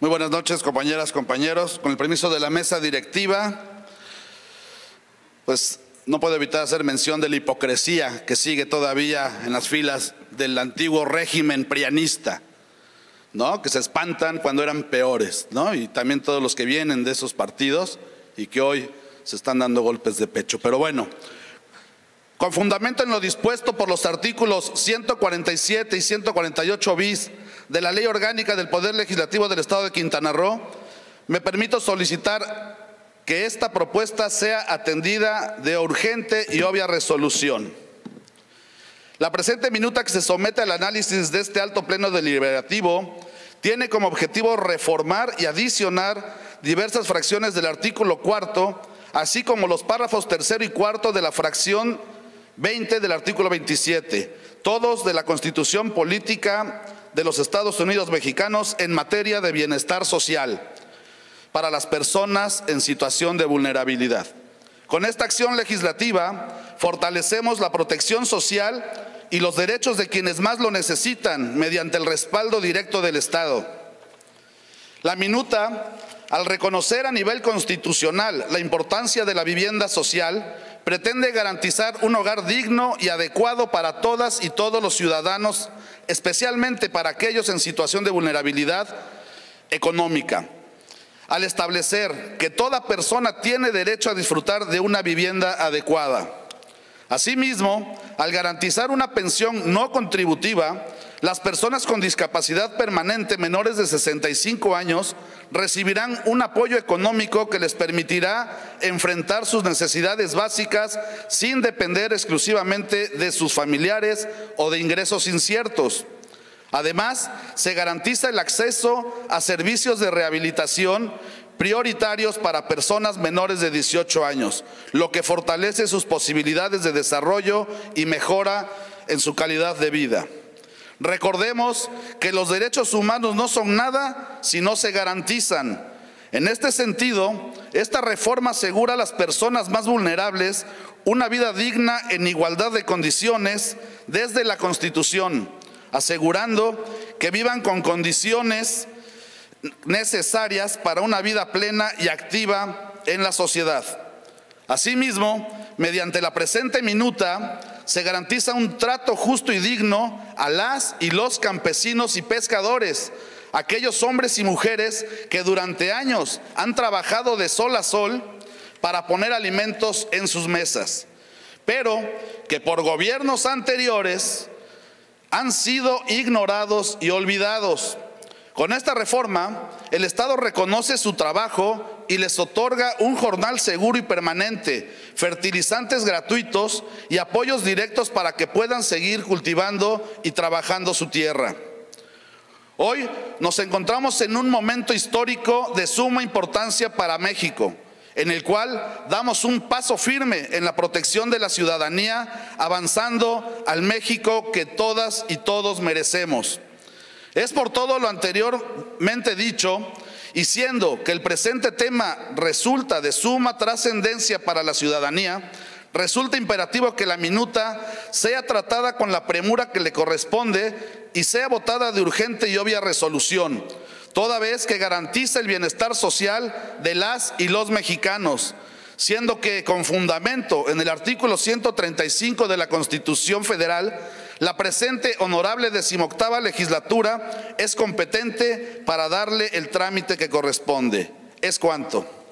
Muy buenas noches, compañeras, compañeros. Con el permiso de la mesa directiva, pues no puedo evitar hacer mención de la hipocresía que sigue todavía en las filas del antiguo régimen prianista, ¿no? Que se espantan cuando eran peores, ¿no? Y también todos los que vienen de esos partidos y que hoy se están dando golpes de pecho. Pero bueno, con fundamento en lo dispuesto por los artículos 147 y 148 bis de la Ley Orgánica del Poder Legislativo del Estado de Quintana Roo, me permito solicitar que esta propuesta sea atendida de urgente y obvia resolución. La presente minuta que se somete al análisis de este alto pleno deliberativo tiene como objetivo reformar y adicionar diversas fracciones del artículo cuarto, así como los párrafos tercero y cuarto de la fracción 20 del artículo 27, todos de la Constitución Política de los Estados Unidos Mexicanos en materia de bienestar social para las personas en situación de vulnerabilidad. Con esta acción legislativa fortalecemos la protección social y los derechos de quienes más lo necesitan mediante el respaldo directo del Estado. La minuta, al reconocer a nivel constitucional la importancia de la vivienda social, pretende garantizar un hogar digno y adecuado para todas y todos los ciudadanos, especialmente para aquellos en situación de vulnerabilidad económica al establecer que toda persona tiene derecho a disfrutar de una vivienda adecuada. Asimismo, al garantizar una pensión no contributiva, las personas con discapacidad permanente menores de 65 años recibirán un apoyo económico que les permitirá enfrentar sus necesidades básicas sin depender exclusivamente de sus familiares o de ingresos inciertos. Además, se garantiza el acceso a servicios de rehabilitación prioritarios para personas menores de 18 años, lo que fortalece sus posibilidades de desarrollo y mejora en su calidad de vida. Recordemos que los derechos humanos no son nada si no se garantizan. En este sentido, esta reforma asegura a las personas más vulnerables una vida digna en igualdad de condiciones desde la Constitución asegurando que vivan con condiciones necesarias para una vida plena y activa en la sociedad. Asimismo, mediante la presente minuta, se garantiza un trato justo y digno a las y los campesinos y pescadores, aquellos hombres y mujeres que durante años han trabajado de sol a sol para poner alimentos en sus mesas, pero que por gobiernos anteriores han sido ignorados y olvidados. Con esta reforma, el Estado reconoce su trabajo y les otorga un jornal seguro y permanente, fertilizantes gratuitos y apoyos directos para que puedan seguir cultivando y trabajando su tierra. Hoy nos encontramos en un momento histórico de suma importancia para México en el cual damos un paso firme en la protección de la ciudadanía, avanzando al México que todas y todos merecemos. Es por todo lo anteriormente dicho, y siendo que el presente tema resulta de suma trascendencia para la ciudadanía, resulta imperativo que la minuta sea tratada con la premura que le corresponde y sea votada de urgente y obvia resolución toda vez que garantiza el bienestar social de las y los mexicanos, siendo que con fundamento en el artículo 135 de la Constitución Federal, la presente honorable decimoctava legislatura es competente para darle el trámite que corresponde. Es cuanto.